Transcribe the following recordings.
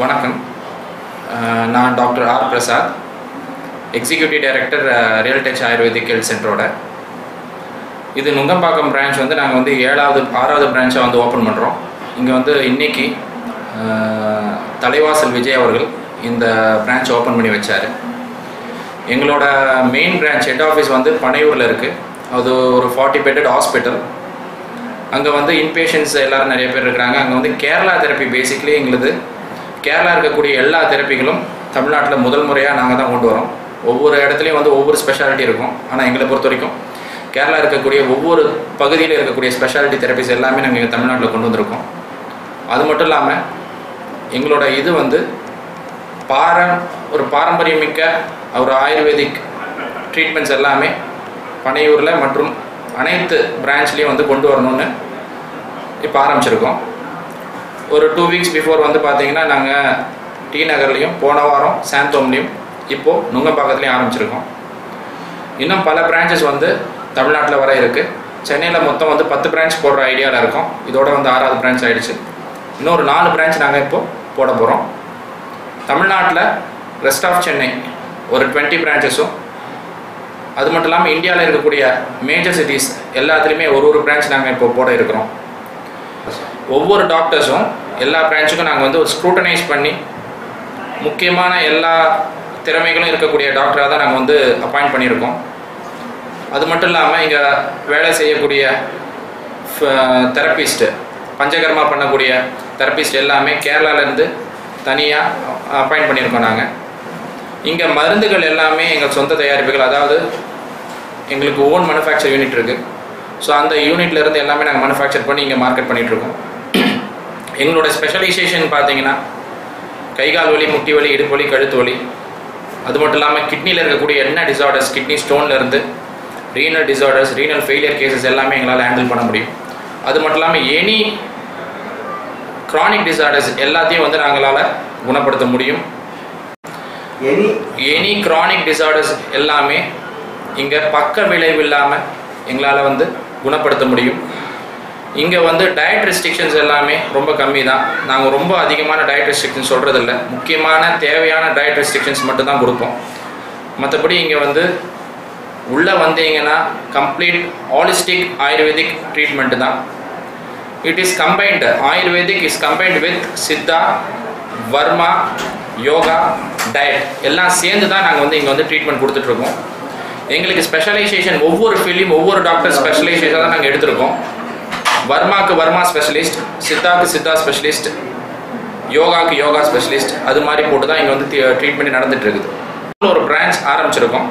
வணக்கம். நான் doctor R Prasad executive director Real Touch Ayurvedic Health சென்டரோட. இது நுங்கம்பாக்கம் பிரான்ச் வந்து நாங்கள் வந்து ஏழாவது ஆறாவது பிரான்ச்சை வந்து ஓப்பன் பண்ணுறோம் இங்கே வந்து இன்னைக்கு தலைவாசல் விஜய் அவர்கள் இந்த பிரான்ச் ஓப்பன் பண்ணி வச்சார். எங்களோட மெயின் பிரான்ச் ஹெட் ஆஃபீஸ் வந்து பனையூரில் இருக்குது அது ஒரு ஃபார்ட்டி பெட்டட் ஹாஸ்பிட்டல் அங்கே வந்து இன்பேஷன்ஸ் எல்லாரும் நிறைய பேர் இருக்கிறாங்க. அங்கே வந்து கேரளா தெரப்பி பேசிக்லி எங்களுது கேரளா இருக்கக்கூடிய எல்லா தெரப்பிகளும் தமிழ்நாட்டில் முதல் முறையாக நாங்கள் தான் கொண்டு வரோம். ஒவ்வொரு இடத்துலையும் வந்து ஒவ்வொரு ஸ்பெஷாலிட்டி இருக்கும். ஆனால் எங்களை பொறுத்த வரைக்கும் கேரளா இருக்கக்கூடிய ஒவ்வொரு பகுதியில் இருக்கக்கூடிய ஸ்பெஷாலிட்டி தெரப்பிஸ் எல்லாமே நாங்கள் எங்கள் தமிழ்நாட்டில் கொண்டு வந்திருக்கோம். அது மட்டும் இல்லாமல் எங்களோட இது வந்து பாரம் ஒரு பாரம்பரியமிக்க ஒரு ஆயுர்வேதிக் ட்ரீட்மெண்ட்ஸ் எல்லாமே பனையூரில் மற்றும் அனைத்து பிரான்ச்லேயும் வந்து கொண்டு வரணும்னு இப்போ ஆரம்பிச்சிருக்கோம். ஒரு டூ வீக்ஸ் பிஃபோர் வந்து பார்த்தீங்கன்னா நாங்கள் டி நகர்லேயும் போன வாரம் சாந்தோம்லேயும் இப்போது நுங்கம்பாக்கத்துலேயும் ஆரம்பிச்சிருக்கோம். இன்னும் பல பிரான்ச்சஸ் வந்து தமிழ்நாட்டில் வர இருக்குது சென்னையில் மொத்தம் வந்து பத்து பிரான்ச் போடுற ஐடியாவில் இருக்கோம். இதோட வந்து ஆறாவது பிரான்ச் ஆயிடுச்சு. இன்னொரு நாலு பிரான்ச் நாங்கள் இப்போது போட போகிறோம் தமிழ்நாட்டில் ரெஸ்ட் ஆஃப் சென்னை ஒரு டுவெண்ட்டி பிரான்ச்சஸும் அது மட்டும் இல்லாமல் இந்தியாவில் இருக்கக்கூடிய மேஜர் சிட்டிஸ் எல்லாத்துலேயுமே ஒரு ஒரு பிரான்ச் நாங்கள் இப்போ போட இருக்கிறோம். ஒவ்வொரு டாக்டர்ஸும் எல்லா பிரான்ச்சுக்கும் நாங்கள் வந்து ஒரு ஸ்க்ரூட்டனைஸ் பண்ணி முக்கியமான எல்லா திறமைகளும் இருக்கக்கூடிய டாக்டராக தான் நாங்கள் வந்து அப்பாயிண்ட் பண்ணியிருக்கோம். அது மட்டும் இல்லாமல் இங்கே வேலை செய்யக்கூடிய தெரப்பிஸ்ட்டு பஞ்சகர்மா பண்ணக்கூடிய தெரப்பிஸ்ட் எல்லாமே கேரளாலேருந்து தனியாக அப்பாயிண்ட் பண்ணியிருக்கோம் நாங்கள் இங்கே மருந்துகள் எல்லாமே எங்கள் சொந்த தயாரிப்புகள் அதாவது எங்களுக்கு ஓன் மேனுஃபேக்சர் யூனிட் இருக்குது ஸோ அந்த யூனிட்லேருந்து எல்லாமே நாங்கள் மேனுஃபேக்சர் பண்ணி இங்கே மார்க்கெட் பண்ணிகிட்ருக்கோம் எங்களோட ஸ்பெஷலைசேஷன் பார்த்தீங்கன்னா கை கால் வலி முட்டி வலி இடுப்பு வலி கழுத்து வலி. அது மட்டும் இல்லாமல் கிட்னியில் இருக்கக்கூடிய என்ன டிசார்டர்ஸ் கிட்னி ஸ்டோன்ல இருந்து renal disorders renal failure cases எல்லாமே எங்களால் ஹேண்டில் பண்ண முடியும். அது மட்டும் இல்லாமல் எனி chronic டிசார்டர்ஸ் எல்லாத்தையும் வந்து நாங்களால் குணப்படுத்த முடியும். எனி எனி chronic டிசார்டர்ஸ் எல்லாமே இங்கே பக்க விளைவு இல்லாமல் எங்களால் வந்து குணப்படுத்த முடியும். இங்கே வந்து டயட் ரெஸ்ட்ரிக்ஷன்ஸ் எல்லாமே ரொம்ப கம்மி தான் நாங்கள் ரொம்ப அதிகமான டயட் ரெஸ்ட்ரிக்ஷன் சொல்கிறதில்ல முக்கியமான தேவையான டயட் ரெஸ்ட்ரிக்ஷன்ஸ் மட்டும்தான் கொடுப்போம். மற்றபடி இங்கே வந்து உள்ளே வந்தீங்கன்னா கம்ப்ளீட் ஹாலிஸ்டிக் ஆயுர்வேதிக் ட்ரீட்மெண்ட் தான். It is combined ayurvedic is combined with Siddha Varma yoga diet எல்லாம் சேர்ந்து தான் நாங்கள் வந்து இங்கே வந்து ட்ரீட்மெண்ட் கொடுத்துட்ருக்கோம் எங்களுக்கு ஸ்பெஷலைசேஷன் ஒவ்வொரு ஃபீல்டையும் ஒவ்வொரு டாக்டர் ஸ்பெஷலைசேஷன் தான் நாங்கள் எடுத்திருக்கோம். வர்மாக்கு வர்மா ஸ்பெஷலிஸ்ட் சித்தாக்கு சித்தா ஸ்பெஷலிஸ்ட் யோகாக்கு யோகா ஸ்பெஷலிஸ்ட் அது மாதிரி போட்டு தான் இங்கே வந்து ட்ரீட்மெண்ட் நடந்துட்டு இருக்குது ஒரு பிரான்ச் ஆரம்பிச்சிருக்கோம்.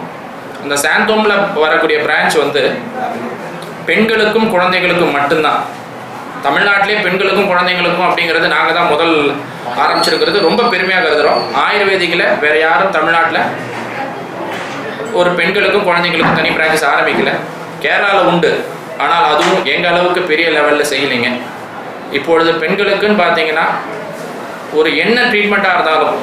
அந்த சாந்தோமில் வரக்கூடிய பிரான்ச் வந்து பெண்களுக்கும் குழந்தைகளுக்கும் மட்டும்தான். தமிழ்நாட்டிலே பெண்களுக்கும் குழந்தைங்களுக்கும் அப்படிங்கிறது நாங்கள் தான் முதல் ஆரம்பிச்சிருக்கிறது. ரொம்ப பெருமையாக கருதுகிறோம் ஆயுர்வேதிக்கில் வேற யாரும் தமிழ்நாட்டில் ஒரு பெண்களுக்கும் குழந்தைங்களுக்கும் தனி பிரான்ச்சஸ் ஆரம்பிக்கல. கேரளாவில் உண்டு. ஆனால் அதுவும் எங்கள் அளவுக்கு பெரிய லெவலில் செய்யலைங்க. இப்பொழுது பெண்களுக்குன்னு பார்த்தீங்கன்னா ஒரு என்ன ட்ரீட்மெண்ட்டாக இருந்தாலும்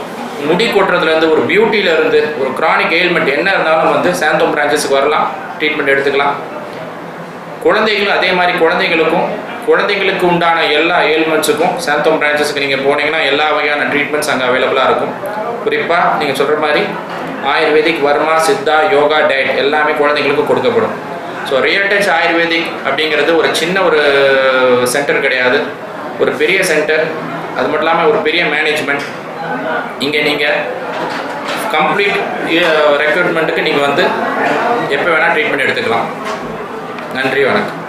முடி கொட்டுறதுலேருந்து ஒரு பியூட்டியில இருந்து ஒரு க்ரானிக் எயில்மெண்ட் என்ன இருந்தாலும் வந்து சாந்தோம் பிரான்ச்சஸுக்கு வரலாம் ட்ரீட்மெண்ட் எடுத்துக்கலாம். குழந்தைகள் அதே மாதிரி குழந்தைகளுக்கும் குழந்தைகளுக்கு உண்டான எல்லா ஏல்மெண்ட்ஸுக்கும் சாந்தோம் பிரான்ச்சஸ்க்கு நீங்கள் போனீங்கன்னா எல்லா வகையான ட்ரீட்மெண்ட்ஸ் அங்கே அவைலபிளாக இருக்கும். குறிப்பாக நீங்கள் சொல்கிற மாதிரி ஆயுர்வேதிக் வர்மா சித்தா யோகா டயட் எல்லாமே குழந்தைங்களுக்கு கொடுக்கப்படும். ஸோ ரியல் டச் ஆயுர்வேதிக் அப்படிங்கிறது ஒரு சின்ன ஒரு சென்டர் கிடையாது. ஒரு பெரிய சென்டர் அது மட்டும் இல்லாமல் ஒரு பெரிய மேனேஜ்மெண்ட் இங்கே நீங்கள் கம்ப்ளீட் ரெக்ரூட்மெண்ட்டுக்கு நீங்கள் வந்து எப்போ வேணால் ட்ரீட்மெண்ட் எடுத்துக்கலாம். நன்றி வணக்கம்.